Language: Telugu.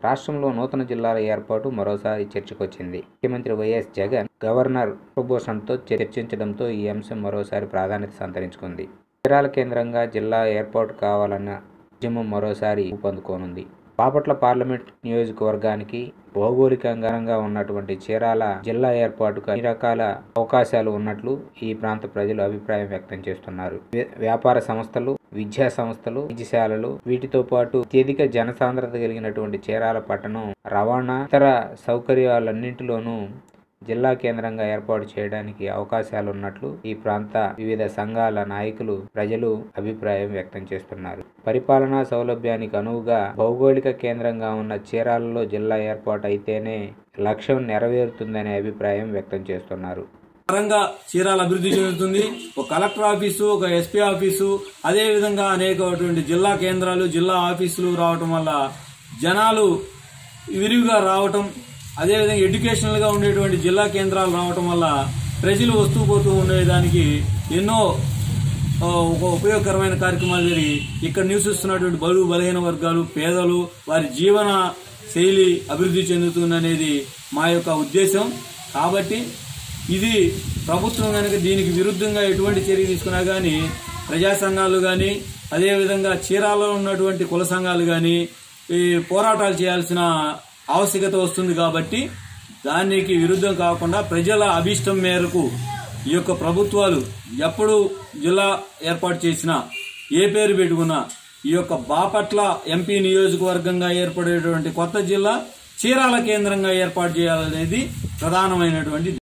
రాష్ట్రంలో నూతన జిల్లాల ఏర్పాటు మరోసారి చర్చకొచ్చింది. ముఖ్యమంత్రి వైఎస్ జగన్ గవర్నర్ ప్రభూషణ్తో చర్చించడంతో ఈ అంశం మరోసారి ప్రాధాన్యత సంతరించుకుంది. చీరాల కేంద్రంగా జిల్లా ఏర్పాటు కావాలన్న ఉద్యమం మరోసారి ఊపందుకోనుంది. బాపట్ల పార్లమెంట్ నియోజకవర్గానికి భౌగోళికంగా ఉన్నటువంటి చీరాల జిల్లా ఏర్పాటుకు అన్ని రకాల అవకాశాలు ఉన్నట్లు ఈ ప్రాంత ప్రజలు అభిప్రాయం వ్యక్తం చేస్తున్నారు. వ్యాపార సంస్థలు విద్యా సంస్థలు వైద్యశాలలు వీటితో పాటు అత్యధిక జనసాంద్రత కలిగినటువంటి చీరాల పట్టణం రవాణా ఇతర సౌకర్యాలన్నింటిలోనూ జిల్లా కేంద్రంగా ఏర్పాటు చేయడానికి అవకాశాలు ఉన్నట్లు ఈ ప్రాంత వివిధ సంఘాల నాయకులు ప్రజలు అభిప్రాయం వ్యక్తం చేస్తున్నారు. పరిపాలనా సౌలభ్యానికి అనువుగా భౌగోళిక కేంద్రంగా ఉన్న చీరాలలో జిల్లా ఏర్పాటు అయితేనే లక్ష్యం నెరవేరుతుందనే అభిప్రాయం వ్యక్తం చేస్తున్నారు. పరంగా చీరాల అభివృద్ధి చెందుతుంది. ఒక కలెక్టర్ ఆఫీసు ఒక ఎస్పీ ఆఫీసు అదే విధంగా అనేకటువంటి జిల్లా కేంద్రాలు జిల్లా ఆఫీసులు రావటం వల్ల జనాలు విరివిగా రావటం అదేవిధంగా ఎడ్యుకేషనల్గా ఉండేటువంటి జిల్లా కేంద్రాలు రావటం వల్ల ప్రజలు వస్తూ పోతూ ఉండేదానికి ఎన్నో ఒక ఉపయోగకరమైన కార్యక్రమాలు జరిగి ఇక్కడ నివసిస్తున్నటువంటి బడుగు బలహీన వర్గాలు పేదలు వారి జీవన శైలి అభివృద్ధి చెందుతుందనేది మా యొక్క ఉద్దేశం. కాబట్టి ఇది ప్రభుత్వం కనుక దీనికి విరుద్ధంగా ఎటువంటి చర్య తీసుకున్నా కానీ ప్రజా సంఘాలు కానీ అదేవిధంగా చీరాలలో ఉన్నటువంటి కుల సంఘాలు కానీ ఈ పోరాటాలు చేయాల్సిన ఆవశ్యకత వస్తుంది కాబట్టి దానికి విరుద్ధం కాకుండా ప్రజల అభిష్టం మేరకు ఈ యొక్క ప్రభుత్వాలు ఎప్పుడు జిల్లా ఏర్పాటు చేసినా ఏ పేరు పెట్టుకున్నా ఈ యొక్క బాపట్ల ఎంపీ నియోజకవర్గంగా ఏర్పడేటువంటి కొత్త జిల్లా చీరాల కేంద్రంగా ఏర్పాటు చేయాలనేది ప్రధానమైనటువంటి